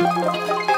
Música